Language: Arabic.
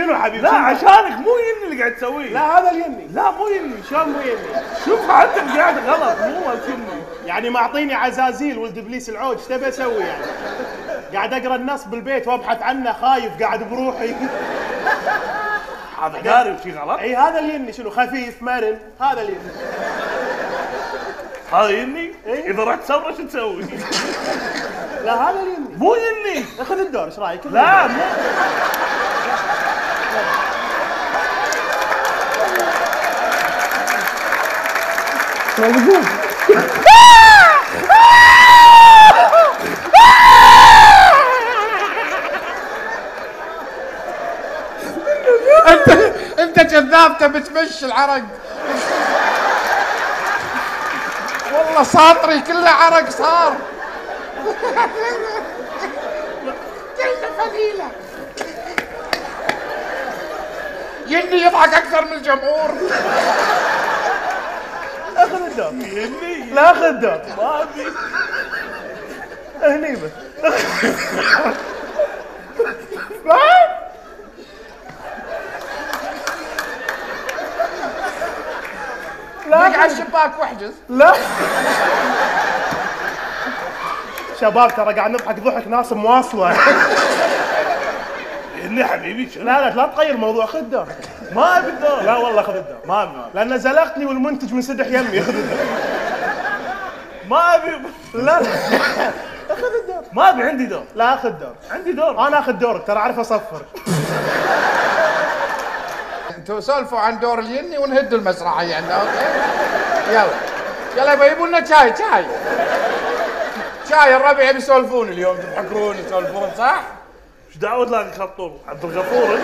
شنو حبيبي؟ لا؟ عشانك مو يني اللي قاعد تسويه. لا هذا اليمي لا مو يني شلون مو يمي شوف انت قاعد غلط. مو يني يعني معطيني عزازيل ولد إبليس العوج إيش تبي أسوي يعني؟ قاعد أقرأ النص بالبيت وأبحث عنه خايف قاعد بروحي. هذا داري وشي غلط. إي هذا اليمي شنو خفيف مرن هذا اليمي هذا يني إيه. إذا رحت سمره شو تسوي؟ لا هذا اليمي مو يني خذ الدور إيش رأيك؟ لا مو. انت انت كذاب تبي تمشي العرق. والله ساطري كله عرق صار. كله فضيلة. يني يضحك أكثر من الجمهور. يني لا خذ الدور ما ابي هني بس. دق على الشباك واحجز لا. شباب ترى قاعد نضحك ضحك ناس مواصلة. يني حبيبي؟ لا لا لا تغير موضوع خذ الدور ما أبي الدور لا والله خذ الدور ما أبي. لأن زلقتني والمنتج منسدح يمي. خذ الدور ما أبي. لا لا. خذ الدور ما أبي عندي دور لا خذ دور عندي دور أنا أخذ دورك ترى أعرف أصفر. أنتوا سولفوا عن دور اليني ونهدوا المسرحية عندنا أوكي؟ يلا. يلا يبا يبوا لنا شاي شاي. شاي الربع يبي يسولفون اليوم تضحكون يسولفون صح؟ إيش دعوة لاقي خطور عبد الغفور؟